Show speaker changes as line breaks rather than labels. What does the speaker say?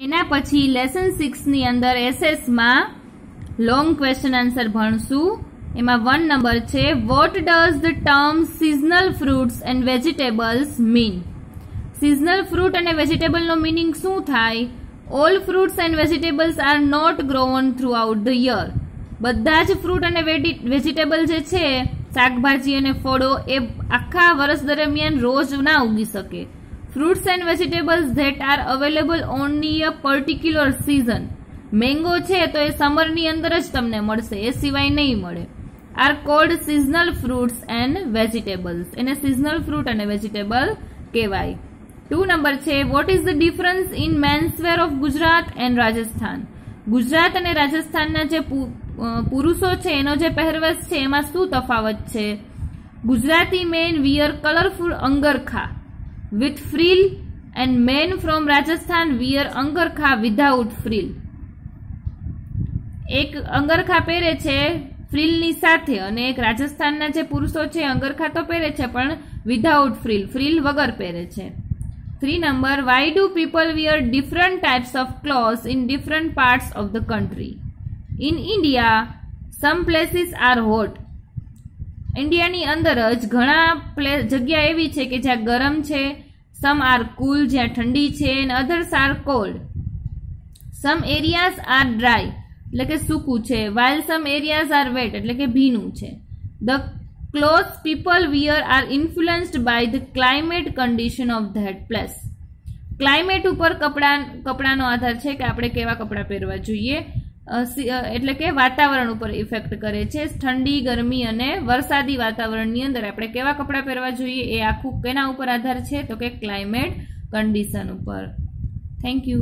એના પછી લેસન સિક્સની અંદર એસએસમાં લોંગ ક્વેશ્ચન આન્સર ભણશું. એમાં વન નંબર છે what does the term seasonal fruits and vegetables mean seasonal fruit અને વેજીટેબલનો મિનિંગ શું થાય? All fruits and vegetables are not grown throughout the year બધા જ ફ્રૂટ અને વેજીટેબલ જે છે, શાકભાજી અને ફળો એ આખા વર્ષ દરમિયાન રોજ ના ઉગી શકે. Fruits and vegetables that are available only a particular season mango છે તો એ સમરની અંદર જ તમને મળશે, એ સિવાય નહીં મળે. Are called seasonal fruits and vegetables એને સિઝનલ ફ્રૂટ અને વેજીટેબલ કહેવાય. ટુ નંબર છે what is the difference in menswear of Gujarat and Rajasthan Gujarat અને રાજસ્થાનના જે પુરુષો છે, એનો જે પહેરવેશ છે, એમાં શું તફાવત છે? Gujarati men wear colourful angrakha. With frill and men from Rajasthan wear angrakha without frill એક અંગરખા પહેરે છે ફ્રીલની સાથે અને એક રાજસ્થાનના જે પુરુષો છે, અંગરખા તો પહેરે છે, પણ વિધાઉટ ફ્રીલ ફ્રીલ વગર પહેરે છે. Three number why do people wear different types of clothes in different parts of the country in India some places are hot ઇન્ડિયાની અંદર જ ઘણા પ્લે, જગ્યા એવી છે કે જ્યાં ગરમ છે સમ આર કુલ જ્યાં ઠંડી છે અને others are cold some areas are dry એટલે કે સૂકું છે while some areas are wet એટલે કે ભીનું છે. The cloth people wear are influenced by the climate condition of that place climate ઉપર કપડા, કપડાનો આધાર છે કે આપણે કેવા કપડાં પહેરવા જોઈએ. એટલે કે વાતાવરણ ઉપર ઇફેક્ટ કરે છે. ઠંડી, ગરમી અને વરસાદી વાતાવરણની અંદર આપણે કેવા કપડાં પહેરવા જોઈએ એ આખું કેના ઉપર આધાર છે? તો કે ક્લાઇમેટ કન્ડિશન ઉપર. Thank you